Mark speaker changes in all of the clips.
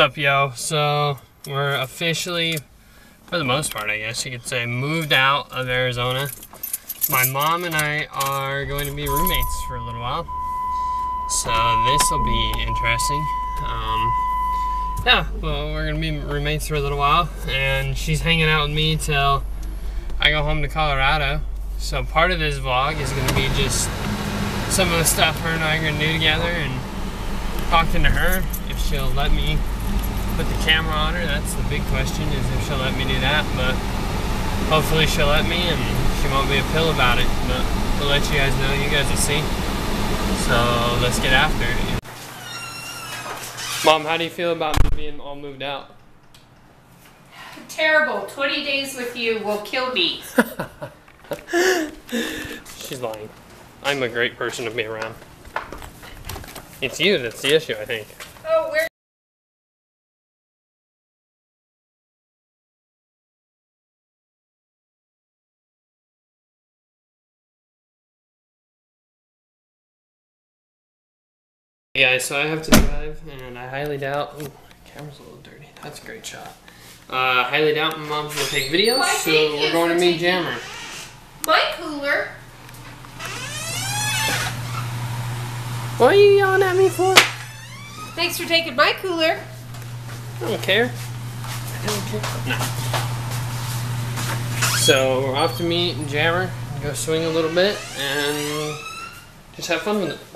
Speaker 1: up, yo? So, we're officially, for the most part, I guess you could say, moved out of Arizona. My mom and I are going to be roommates for a little while. So, this will be interesting. Um, yeah, well, we're going to be roommates for a little while, and she's hanging out with me till I go home to Colorado. So, part of this vlog is going to be just some of the stuff her and I are going to do together and talking to her if she'll let me put the camera on her. That's the big question is if she'll let me do that. But hopefully she'll let me and she won't be a pill about it. But we'll let you guys know. You guys will see. So let's get after it. Mom, how do you feel about me being all moved out?
Speaker 2: Terrible. 20 days with you will kill me.
Speaker 1: She's lying. I'm a great person to be around. It's you that's the issue, I think.
Speaker 2: Oh, where?
Speaker 1: Yeah, so I have to drive, and I highly doubt. Ooh, camera's a little dirty. That's a great shot. Uh, highly doubt my mom's gonna take videos,
Speaker 2: Why,
Speaker 1: so we're going to meet Jammer.
Speaker 2: My cooler.
Speaker 1: What are you yelling at me for?
Speaker 2: Thanks for taking my cooler.
Speaker 1: I don't care. I don't care. No. So we're off to meet Jammer, go swing a little bit, and just have fun with it.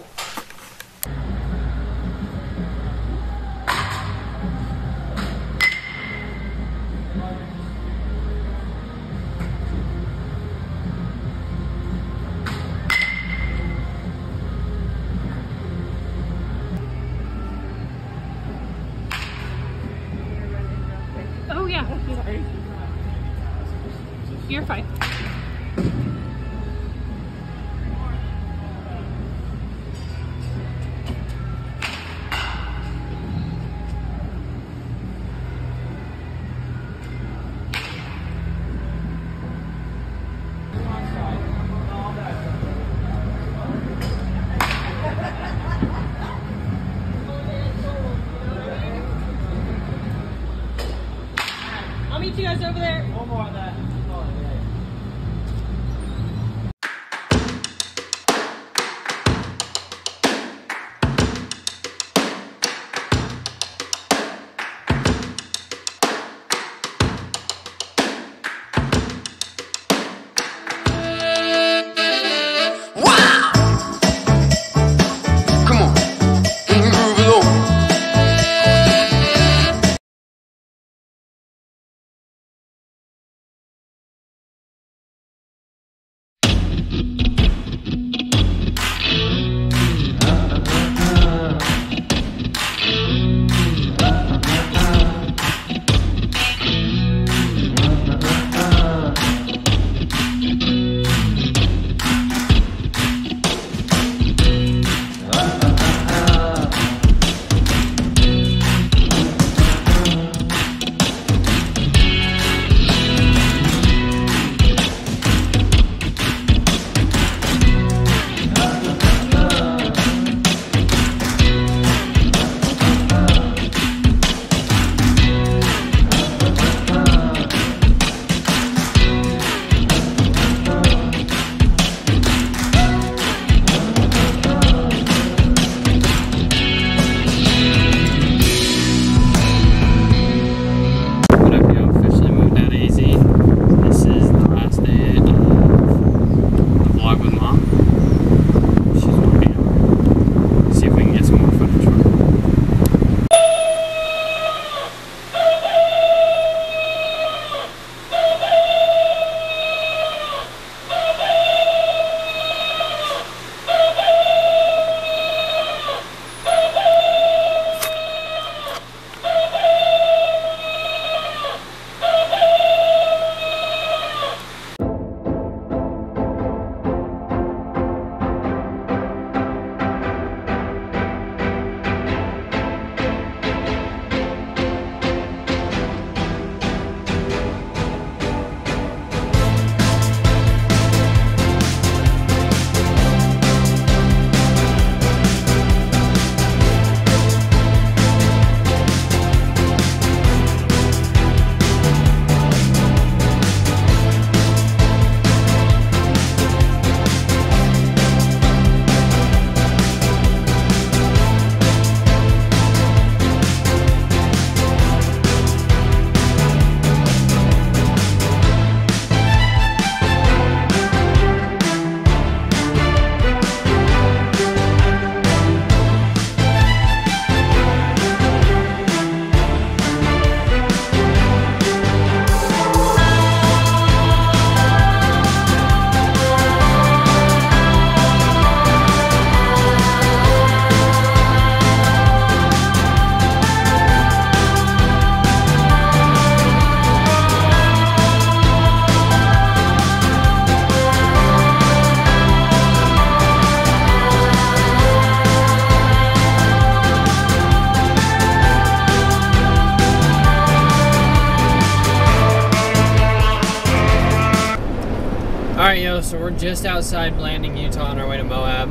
Speaker 1: Just outside Blanding, Utah, on our way to Moab.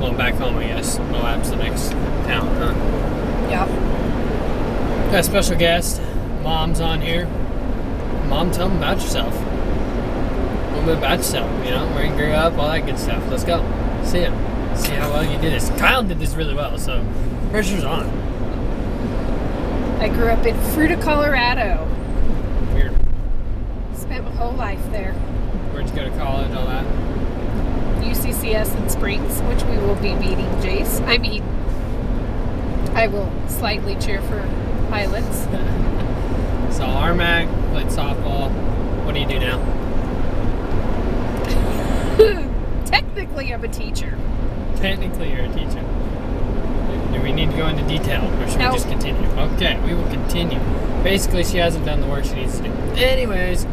Speaker 1: Well, back home, I guess. Moab's the next town, huh?
Speaker 2: Yeah.
Speaker 1: Got a special guest. Mom's on here. Mom, tell them about yourself. A little bit about yourself, you know, where you grew up, all that good stuff. Let's go. See ya. See how well you did this. Kyle did this really well, so pressure's on.
Speaker 2: I grew up in Fruita, Colorado.
Speaker 1: Weird.
Speaker 2: Spent my whole life there.
Speaker 1: Where'd you go to college, all that?
Speaker 2: UCCS in Springs, which we will be beating Jace. I mean, I will slightly cheer for pilots.
Speaker 1: So Armac, played softball. What do you do now?
Speaker 2: Technically, I'm a teacher.
Speaker 1: Technically, you're a teacher. Do we need to go into detail, or should
Speaker 2: No.
Speaker 1: we just continue? Okay, we will continue. Basically, she hasn't done the work she needs to do. Anyways,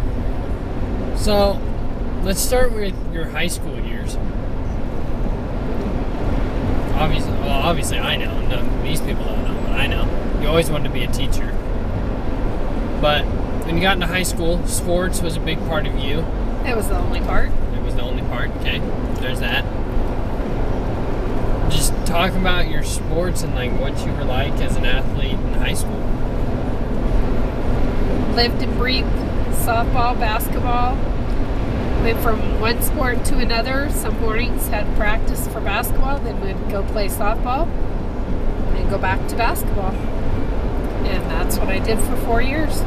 Speaker 1: so let's start with your high school years. Obviously, well, obviously I know. No, these people don't know, but I know. You always wanted to be a teacher. But when you got into high school, sports was a big part of you.
Speaker 2: That was the only part.
Speaker 1: It was the only part. Okay, there's that. Just talk about your sports and like what you were like as an athlete in high school.
Speaker 2: Lived and breathed softball, basketball. Went from one sport to another. Some mornings had practice for basketball, then would go play softball, and go back to basketball. And that's what I did for four years.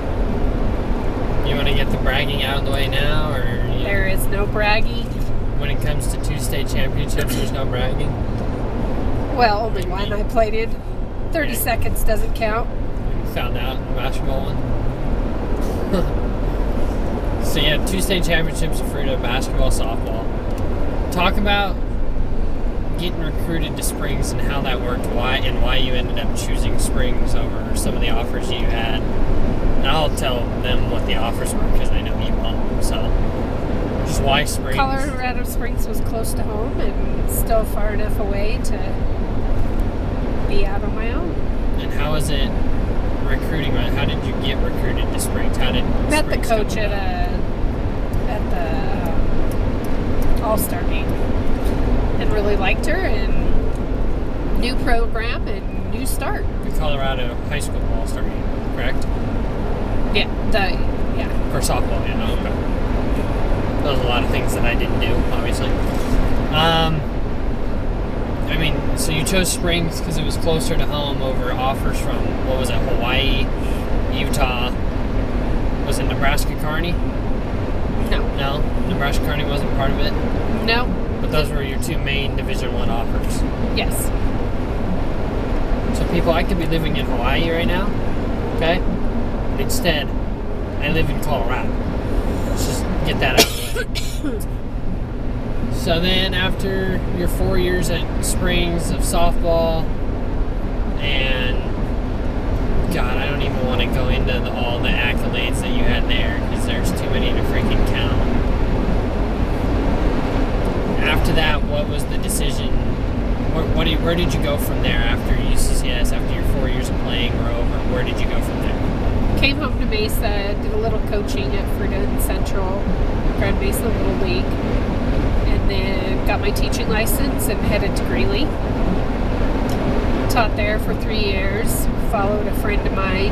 Speaker 1: You want to get the bragging out of the way now, or you-
Speaker 2: There is no bragging.
Speaker 1: when it comes to two state championships, there's no bragging.
Speaker 2: Well, only one I played in. 30
Speaker 1: Okay.
Speaker 2: seconds doesn't count.
Speaker 1: You found out in the basketball one. So yeah, two state championships for Fruita, basketball, softball. Talk about getting recruited to Springs and how that worked, why and why you ended up choosing Springs over some of the offers you had. And I'll tell them what the offers were because I know you want them. So just why Springs?
Speaker 2: Colorado Springs was close to home and still far enough away to be out on my own.
Speaker 1: And how was it recruiting? How did you get recruited to Springs? How did
Speaker 2: Met the
Speaker 1: Springs come
Speaker 2: coach at a the um, All Star game and really liked her and new program and new start.
Speaker 1: the Colorado High School All Star game, correct?
Speaker 2: Yeah, the yeah.
Speaker 1: For softball, yeah. Oh, okay. Those are a lot of things that I didn't do, obviously. Um, I mean, so you chose Springs because it was closer to home over offers from what was it, Hawaii, Utah. Was it Nebraska Kearney?
Speaker 2: No,
Speaker 1: Nebraska Kearney wasn't part of it.
Speaker 2: no,
Speaker 1: But those were your two main Division One offers.
Speaker 2: yes.
Speaker 1: So people, I could be living in Hawaii right now, okay? Instead, I live in Colorado. Let's just get that out of the way. so then, after your four years at Springs of softball, and God, I don't even want to go into the, all the accolades that you had there there's too many to freaking count. After that, what was the decision? Where, what you, where did you go from there after UCCS? After your four years of playing were over, where did you go from there?
Speaker 2: Came home to Mesa, did a little coaching at Fruita Central, Grand Mesa Little League, and then got my teaching license and headed to Greeley. Taught there for three years, followed a friend of mine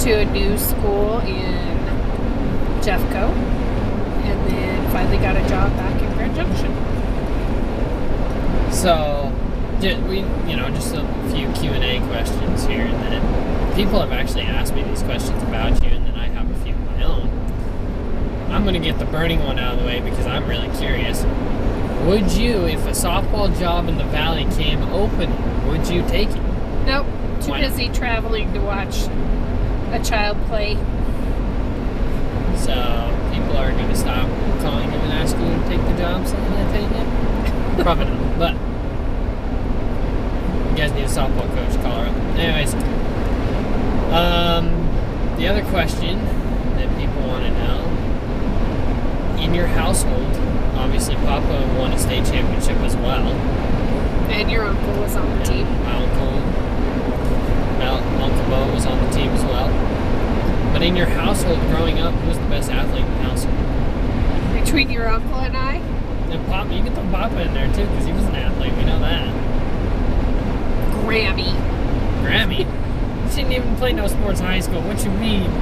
Speaker 2: to a new school in Jeffco, and then finally got a job back in Grand Junction.
Speaker 1: So, ju- we, you know, just a few Q and A questions here, and then people have actually asked me these questions about you, and then I have a few of my own. I'm gonna get the burning one out of the way because I'm really curious. Would you, if a softball job in the valley came open, would you take it?
Speaker 2: Nope, too
Speaker 1: Why not?
Speaker 2: busy traveling to watch a child play.
Speaker 1: So people are gonna stop calling you and asking you to take the job, so I'm gonna take it. Probably not, but you guys need a softball coach, Colorado. Anyways, um, the other question that people want to know in your household, obviously Papa won a state championship as well.
Speaker 2: And your uncle was on the
Speaker 1: and
Speaker 2: team.
Speaker 1: My uncle, my Uncle Bo was on the team as well. But in your household growing up, who was the best athlete in the household?
Speaker 2: Between your uncle and I,
Speaker 1: And you can throw Papa in there too, because he was an athlete. We know that.
Speaker 2: Grammy.
Speaker 1: Grammy. She didn't even play no sports in high school. What you mean?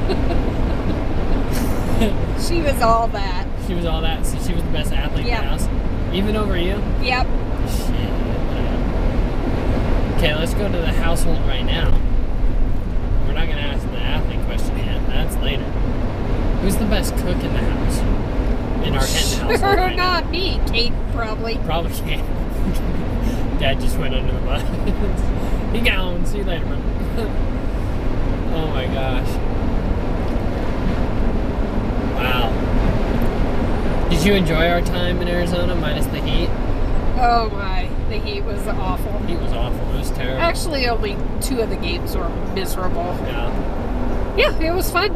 Speaker 2: She was all that.
Speaker 1: She was all that, so she was the best athlete
Speaker 2: Yeah.
Speaker 1: in the house. Even over you?
Speaker 2: Yep.
Speaker 1: Shit. Okay, let's go to the household right now. We're not gonna ask the athlete question yet. That's later. Who's the best cook in the house? In our Kenton household right now?
Speaker 2: not me. Kate probably.
Speaker 1: Probably can't. Dad just went under the bus. he gone. See you later, bro. oh my gosh. Wow. Did you enjoy our time in Arizona minus the heat?
Speaker 2: Oh my, the heat was awful.
Speaker 1: Heat was awful. It was terrible.
Speaker 2: Actually, only two of the games were miserable.
Speaker 1: yeah.
Speaker 2: Yeah, it was fun.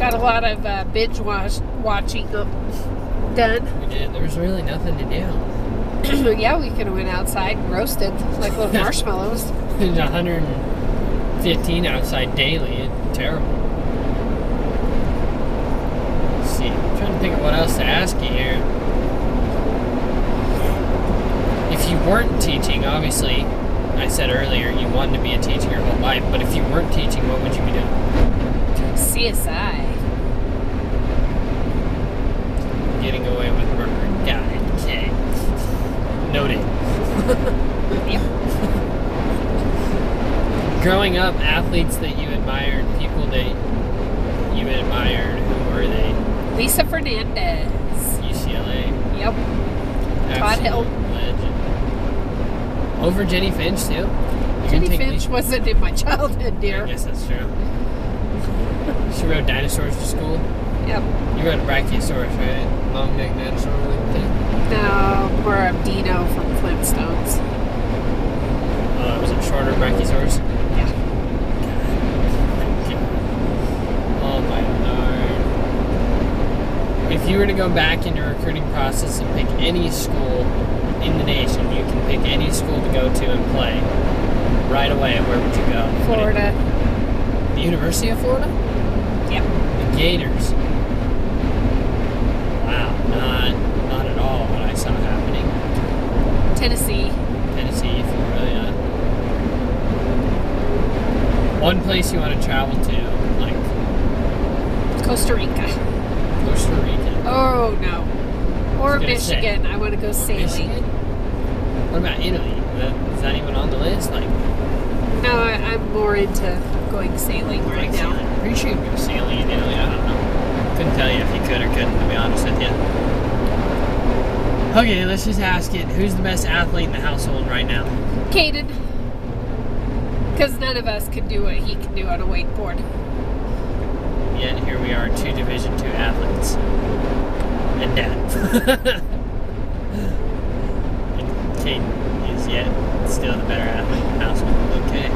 Speaker 2: Got a lot of uh, binge watch watching uh, done.
Speaker 1: We did. There was really nothing to do.
Speaker 2: yeah, we could have went outside and roasted like little marshmallows.
Speaker 1: It's 115 outside daily. It's terrible. Let's see. I'm trying to think of what else to ask you here. If you weren't teaching, obviously, I said earlier you wanted to be a teacher your whole life, but if you weren't teaching, what would you be doing?
Speaker 2: CSI.
Speaker 1: Getting away with murder. Got it. Okay. Noted.
Speaker 2: Yep.
Speaker 1: Growing up, athletes that you admired, people that you admired, who were they?
Speaker 2: Lisa Fernandez.
Speaker 1: UCLA.
Speaker 2: Yep. Todd Hill.
Speaker 1: Legend. Over Jennie Finch, too? You Jennie
Speaker 2: Finch wasn't in my childhood,
Speaker 1: I
Speaker 2: dear.
Speaker 1: guess that's true. She rode dinosaurs to school.
Speaker 2: Yep.
Speaker 1: You rode a Brachiosaurus, right? Long neck dinosaur that.
Speaker 2: No, more of Dino from Flintstones.
Speaker 1: Oh, it was a shorter Brachiosaurus? Oh my lord. If you were to go back into recruiting process and pick any school in the nation, you can pick any school to go to and play. Right away, where would you go?
Speaker 2: Florida.
Speaker 1: the University of Florida?
Speaker 2: Yep.
Speaker 1: The Gators. Wow, not not at all what I saw happening.
Speaker 2: Tennessee.
Speaker 1: Tennessee, Florida, yeah. One place you want to travel to,
Speaker 2: Costa Rica.
Speaker 1: Costa Rica.
Speaker 2: Oh no. Or
Speaker 1: I gonna say.
Speaker 2: Michigan. I want to go sailing.
Speaker 1: Michigan? What about Italy? Is that even on the list? Like,
Speaker 2: No, I, I'm more into going sailing right
Speaker 1: like
Speaker 2: now.
Speaker 1: sailing? Pretty sure you can go sailing in Italy. I don't know. Couldn't tell you if you could or couldn't, to be honest with you. Okay, let's just ask it. Who's the best athlete in the household right now?
Speaker 2: Caden. Because none of us can do what he can do on a wakeboard.
Speaker 1: Yet here we are, two Division two athletes, and dad. and Kate is yet still the better athlete in the. Okay,